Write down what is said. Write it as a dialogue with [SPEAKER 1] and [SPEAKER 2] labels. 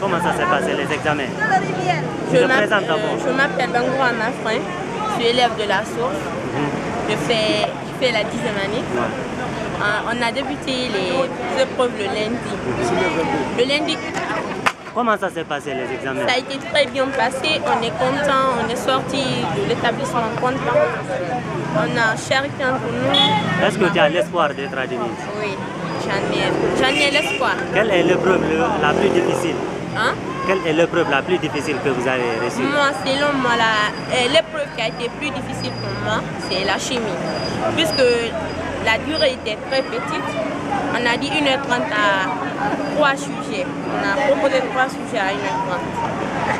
[SPEAKER 1] Comment ça s'est passé les examens?
[SPEAKER 2] Je m'appelle-. Je m'appelle Bangoura je suis élève de la source. Je fais, je fais la dixième année.
[SPEAKER 1] Ouais.
[SPEAKER 2] Euh, on a débuté les épreuves le lundi. Le lundi,
[SPEAKER 1] Comment ça s'est passé les examens?
[SPEAKER 2] Ça a été très bien passé. On est content, on est sorti de l'établissement content. On a charité entre nous.
[SPEAKER 1] Est-ce que tu as l'espoir d'être admise
[SPEAKER 2] Oui, j'en ai, ai l'espoir.
[SPEAKER 1] Quelle est l'épreuve la plus difficile?
[SPEAKER 2] Hein?
[SPEAKER 1] Quelle est l'épreuve la plus difficile que vous avez reçue?
[SPEAKER 2] Moi, selon moi, euh, l'épreuve qui a été plus difficile pour moi, c'est la chimie. Puisque la durée était très petite, on a dit 1h30 à trois sujets. On a proposé trois sujets à 1h30.